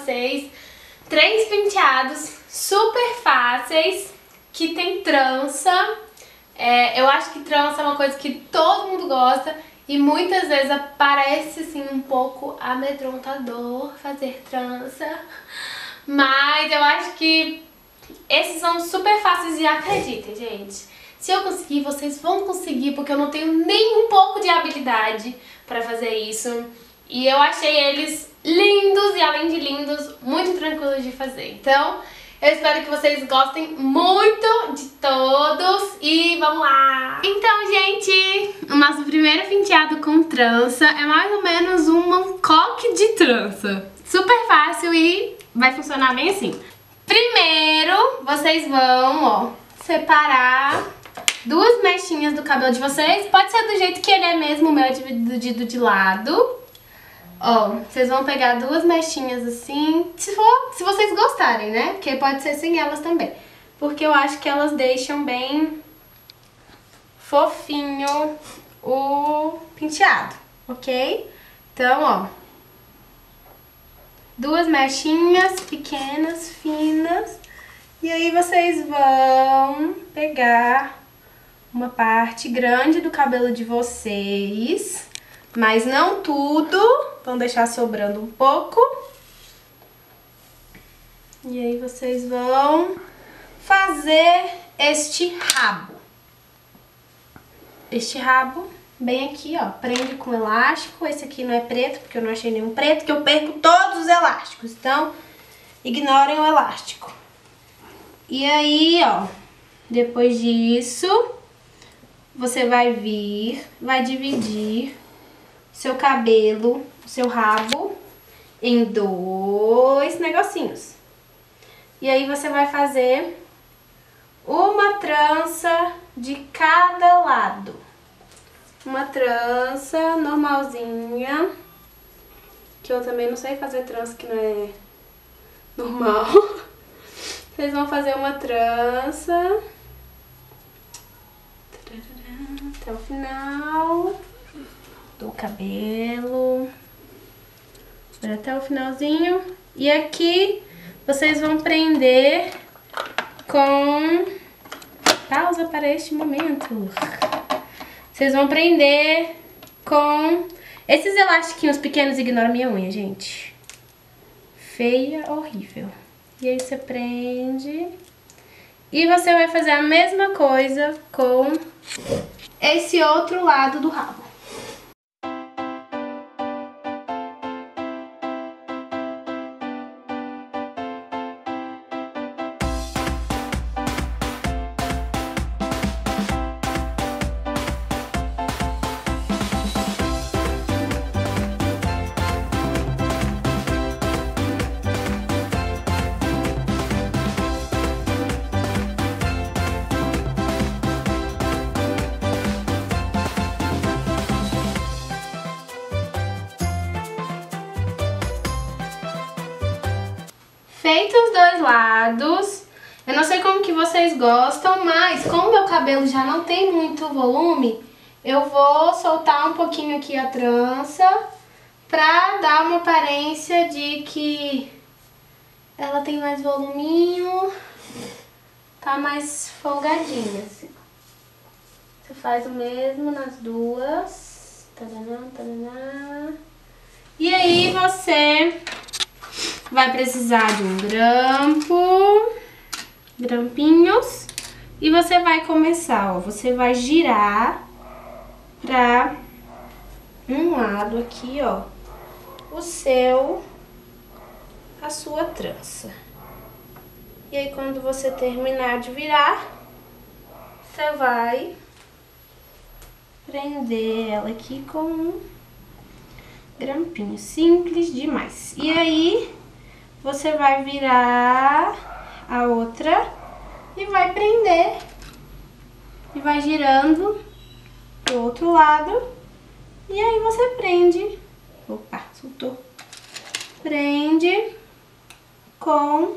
vocês três penteados super fáceis que tem trança. É, eu acho que trança é uma coisa que todo mundo gosta e muitas vezes parece assim um pouco amedrontador fazer trança. Mas eu acho que esses são super fáceis e acreditem, gente. Se eu conseguir, vocês vão conseguir, porque eu não tenho nem um pouco de habilidade pra fazer isso. E eu achei eles lindos e além de lindos, muito tranquilos de fazer. Então, eu espero que vocês gostem muito de todos e vamos lá! Então, gente, o nosso primeiro penteado com trança é mais ou menos um coque de trança. Super fácil e vai funcionar bem assim. Primeiro, vocês vão, ó, separar duas mechinhas do cabelo de vocês. Pode ser do jeito que ele é mesmo, o meu é dividido de lado. Ó, vocês vão pegar duas mechinhas assim, se, for, se vocês gostarem, né? Porque pode ser sem elas também. Porque eu acho que elas deixam bem fofinho o penteado, ok? Então, ó, duas mechinhas pequenas, finas. E aí vocês vão pegar uma parte grande do cabelo de vocês, mas não tudo Vão deixar sobrando um pouco. E aí vocês vão fazer este rabo. Este rabo bem aqui, ó, prende com elástico. Esse aqui não é preto, porque eu não achei nenhum preto, que eu perco todos os elásticos. Então, ignorem o elástico. E aí, ó, depois disso, você vai vir, vai dividir seu cabelo seu rabo em dois negocinhos. E aí você vai fazer uma trança de cada lado. Uma trança normalzinha, que eu também não sei fazer trança que não é normal. Vocês vão fazer uma trança até o final do cabelo até o finalzinho. E aqui vocês vão prender com... Pausa para este momento. Vocês vão prender com esses elastiquinhos pequenos. Ignora minha unha, gente. Feia, horrível. E aí você prende. E você vai fazer a mesma coisa com esse outro lado do rabo. Lados, eu não sei como que vocês gostam, mas como meu cabelo já não tem muito volume, eu vou soltar um pouquinho aqui a trança pra dar uma aparência de que ela tem mais voluminho, tá mais folgadinha, assim. Você faz o mesmo nas duas. E aí você Vai precisar de um grampo, grampinhos. E você vai começar, ó, você vai girar pra um lado aqui, ó, o seu, a sua trança. E aí, quando você terminar de virar, você vai prender ela aqui com um grampinho simples demais. E aí, você vai virar a outra e vai prender. E vai girando pro outro lado. E aí você prende. Opa, soltou. Prende com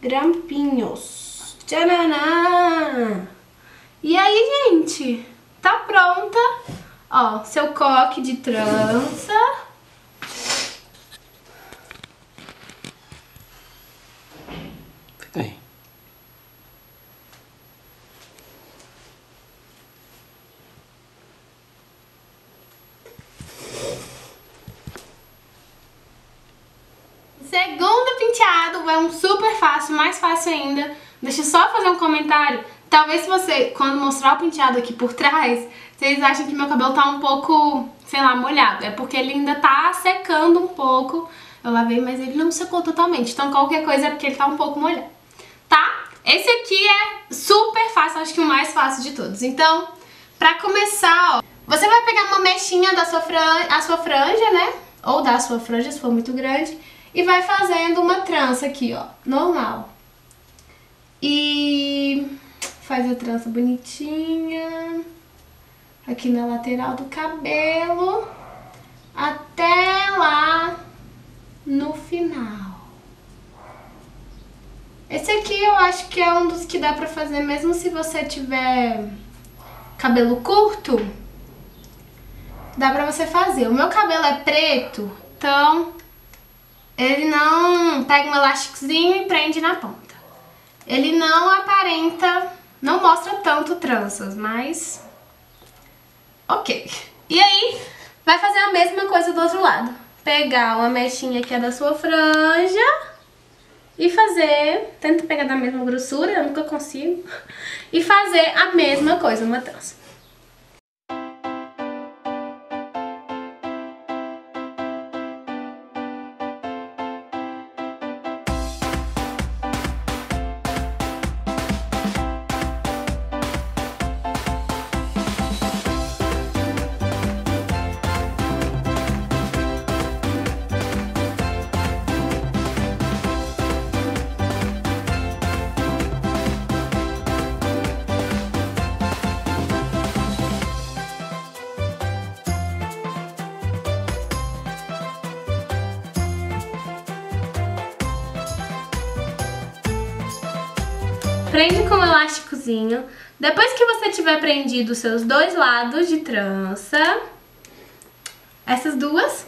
grampinhos. Tcharam! E aí, gente, tá pronta. Ó, seu coque de trança. penteado é um super fácil, mais fácil ainda. Deixa só fazer um comentário. Talvez você, quando mostrar o penteado aqui por trás, vocês acham que meu cabelo tá um pouco, sei lá, molhado. É porque ele ainda tá secando um pouco. Eu lavei, mas ele não secou totalmente. Então qualquer coisa é porque ele tá um pouco molhado. Tá? Esse aqui é super fácil, acho que o mais fácil de todos. Então, pra começar, ó, você vai pegar uma mechinha da sua a sua franja, né? Ou da sua franja, se for muito grande. E vai fazendo uma trança aqui, ó, normal. E faz a trança bonitinha. Aqui na lateral do cabelo. Até lá no final. Esse aqui eu acho que é um dos que dá pra fazer mesmo se você tiver cabelo curto. Dá pra você fazer. O meu cabelo é preto, então ele não pega um elásticozinho e prende na ponta. Ele não aparenta, não mostra tanto tranças, mas ok. E aí, vai fazer a mesma coisa do outro lado. Pegar uma mechinha que é da sua franja e fazer, tento pegar da mesma grossura, eu nunca consigo, e fazer a mesma coisa, uma trança. Prende com um elásticozinho. Depois que você tiver prendido os seus dois lados de trança, essas duas,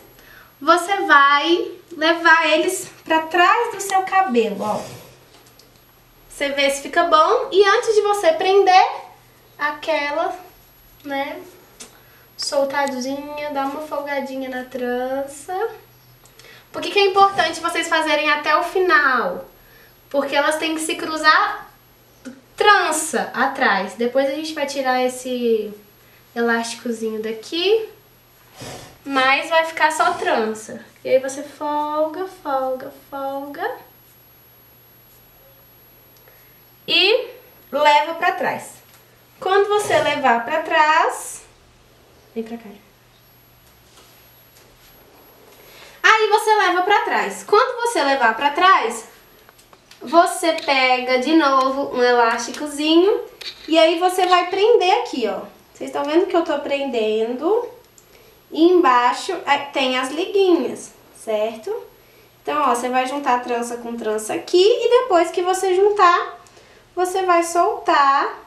você vai levar eles pra trás do seu cabelo, ó. Você vê se fica bom. E antes de você prender, aquela, né, soltadinha, dá uma folgadinha na trança. Por que, que é importante vocês fazerem até o final? Porque elas têm que se cruzar trança atrás. Depois a gente vai tirar esse elásticozinho daqui, mas vai ficar só trança. E aí você folga, folga, folga e leva pra trás. Quando você levar pra trás, vem pra cá. Aí você leva pra trás. Quando você levar pra trás, você pega de novo um elásticozinho e aí você vai prender aqui, ó. Vocês estão vendo que eu tô prendendo e embaixo tem as liguinhas, certo? Então, ó, você vai juntar trança com trança aqui e depois que você juntar, você vai soltar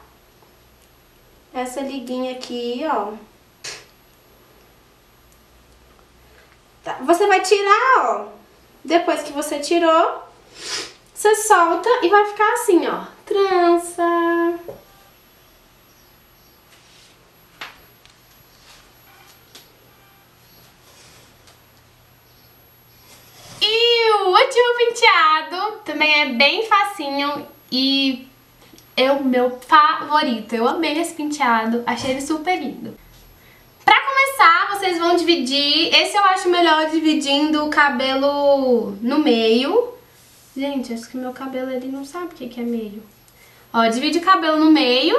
essa liguinha aqui, ó. Tá, você vai tirar, ó. Depois que você tirou, você solta e vai ficar assim, ó. Trança. E o último penteado também é bem facinho e é o meu favorito. Eu amei esse penteado, achei ele super lindo. Pra começar, vocês vão dividir, esse eu acho melhor dividindo o cabelo no meio, Gente, acho que meu cabelo ele não sabe o que, que é meio. Ó, divide o cabelo no meio.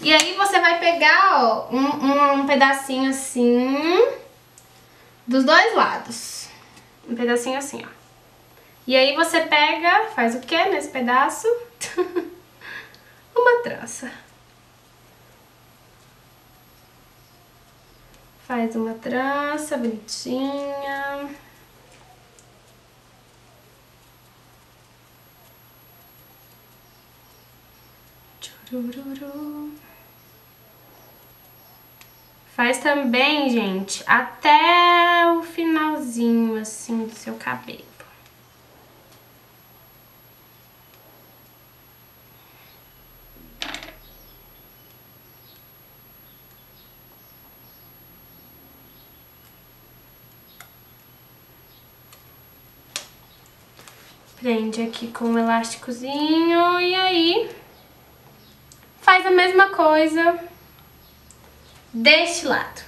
E aí você vai pegar, ó, um, um, um pedacinho assim dos dois lados. Um pedacinho assim, ó. E aí você pega, faz o que nesse pedaço? Uma trança. Faz uma trança bonitinha. Faz também, gente, até o finalzinho, assim, do seu cabelo. Prende aqui com um elásticozinho e aí faz a mesma coisa deste lado.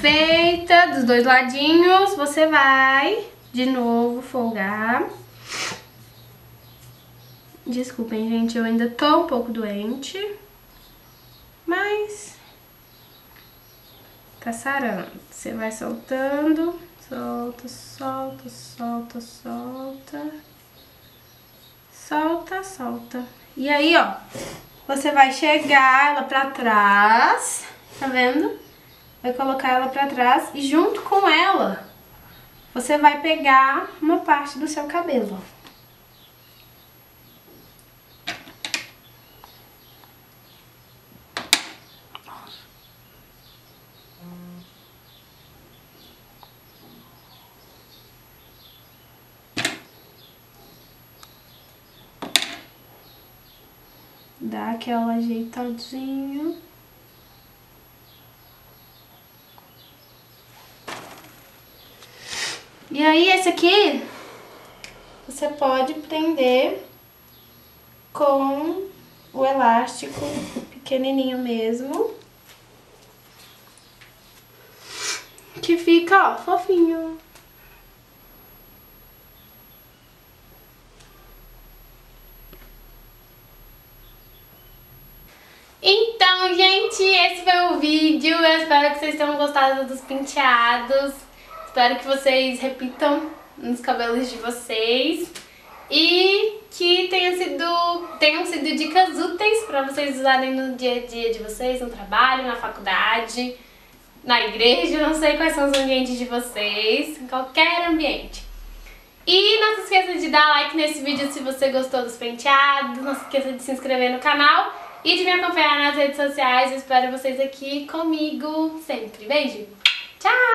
Feita dos dois ladinhos, você vai de novo folgar. Desculpem, gente, eu ainda tô um pouco doente, mas tá sarando. Você vai soltando, solta, solta, solta, solta, solta, solta. E aí, ó, você vai chegar ela pra trás, tá vendo? Vai colocar ela pra trás e junto com ela você vai pegar uma parte do seu cabelo. Dá aquela ajeitadinha. E aí esse aqui você pode prender com o elástico pequenininho mesmo. Que fica, ó, fofinho. Então, gente, esse foi o vídeo. Eu espero que vocês tenham gostado dos penteados. Espero que vocês repitam nos cabelos de vocês e que tenham sido, tenham sido dicas úteis para vocês usarem no dia a dia de vocês, no trabalho, na faculdade, na igreja, não sei quais são os ambientes de vocês, em qualquer ambiente. E não se esqueça de dar like nesse vídeo se você gostou dos penteados, não se esqueça de se inscrever no canal e de me acompanhar nas redes sociais. Eu espero vocês aqui comigo sempre. Beijo! Tchau!